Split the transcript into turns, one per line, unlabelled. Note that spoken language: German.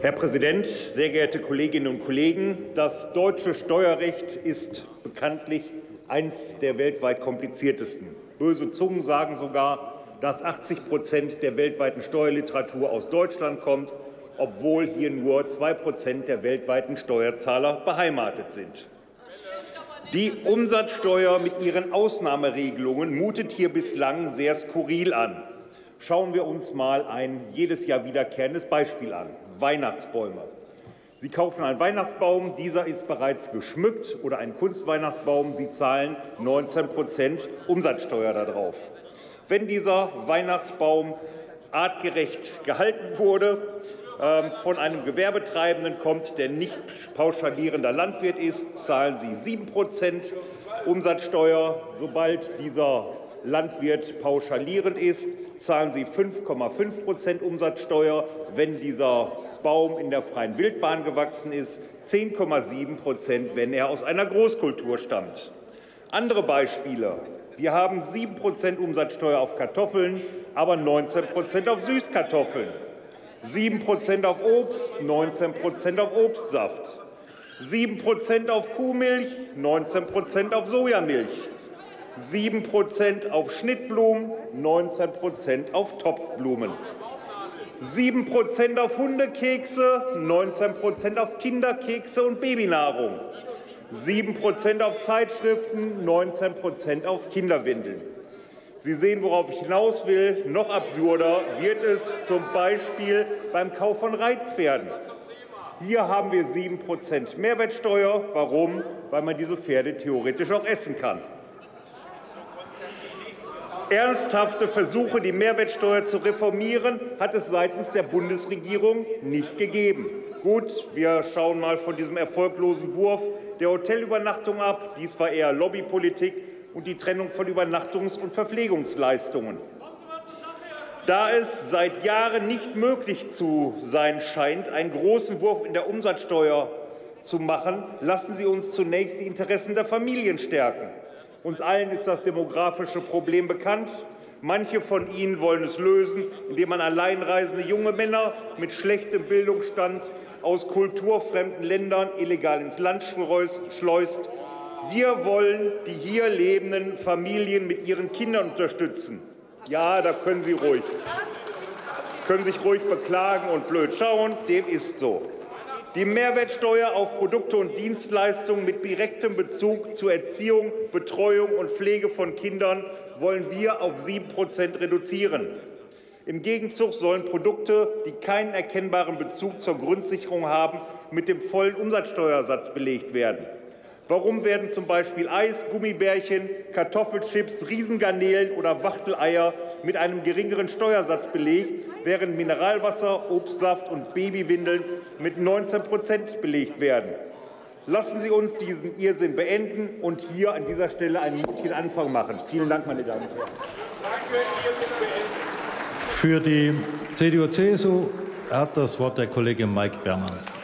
Herr Präsident, sehr geehrte Kolleginnen und Kollegen! Das deutsche Steuerrecht ist bekanntlich eines der weltweit kompliziertesten. Böse Zungen sagen sogar, dass 80 Prozent der weltweiten Steuerliteratur aus Deutschland kommt, obwohl hier nur zwei Prozent der weltweiten Steuerzahler beheimatet sind. Die Umsatzsteuer mit ihren Ausnahmeregelungen mutet hier bislang sehr skurril an. Schauen wir uns mal ein jedes Jahr wiederkehrendes Beispiel an. Weihnachtsbäume. Sie kaufen einen Weihnachtsbaum, dieser ist bereits geschmückt, oder einen Kunstweihnachtsbaum, Sie zahlen 19 Prozent Umsatzsteuer darauf. Wenn dieser Weihnachtsbaum artgerecht gehalten wurde, ähm, von einem Gewerbetreibenden kommt, der nicht pauschalierender Landwirt ist, zahlen Sie 7 Prozent Umsatzsteuer. Sobald dieser Landwirt pauschalierend ist, zahlen Sie 5,5 Prozent Umsatzsteuer. Wenn dieser Baum in der freien Wildbahn gewachsen ist, 10,7 Prozent, wenn er aus einer Großkultur stammt. Andere Beispiele. Wir haben 7 Prozent Umsatzsteuer auf Kartoffeln, aber 19 Prozent auf Süßkartoffeln. 7 Prozent auf Obst, 19 Prozent auf Obstsaft. 7 Prozent auf Kuhmilch, 19 Prozent auf Sojamilch. 7 Prozent auf Schnittblumen, 19 Prozent auf Topfblumen. 7 Prozent auf Hundekekse, 19 Prozent auf Kinderkekse und Babynahrung. 7 Prozent auf Zeitschriften, 19 Prozent auf Kinderwindeln. Sie sehen, worauf ich hinaus will. Noch absurder wird es zum Beispiel beim Kauf von Reitpferden. Hier haben wir 7 Prozent Mehrwertsteuer. Warum? Weil man diese Pferde theoretisch auch essen kann. Ernsthafte Versuche, die Mehrwertsteuer zu reformieren, hat es seitens der Bundesregierung nicht gegeben. Gut, wir schauen mal von diesem erfolglosen Wurf der Hotelübernachtung ab. Dies war eher Lobbypolitik und die Trennung von Übernachtungs- und Verpflegungsleistungen. Da es seit Jahren nicht möglich zu sein scheint, einen großen Wurf in der Umsatzsteuer zu machen, lassen Sie uns zunächst die Interessen der Familien stärken. Uns allen ist das demografische Problem bekannt. Manche von Ihnen wollen es lösen, indem man alleinreisende junge Männer mit schlechtem Bildungsstand aus kulturfremden Ländern illegal ins Land schleust. Wir wollen die hier lebenden Familien mit ihren Kindern unterstützen. Ja, da können Sie ruhig. können sich ruhig beklagen und blöd schauen. Dem ist so. Die Mehrwertsteuer auf Produkte und Dienstleistungen mit direktem Bezug zur Erziehung, Betreuung und Pflege von Kindern wollen wir auf 7 Prozent reduzieren. Im Gegenzug sollen Produkte, die keinen erkennbaren Bezug zur Grundsicherung haben, mit dem vollen Umsatzsteuersatz belegt werden. Warum werden zum Beispiel Eis, Gummibärchen, Kartoffelchips, Riesengarnelen oder Wachteleier mit einem geringeren Steuersatz belegt, während Mineralwasser, Obstsaft und Babywindeln mit 19 Prozent belegt werden. Lassen Sie uns diesen Irrsinn beenden und hier an dieser Stelle einen mutigen Anfang machen. Vielen Dank, meine Damen und Herren.
Für die CDU-CSU hat das Wort der Kollege Mike Bermann.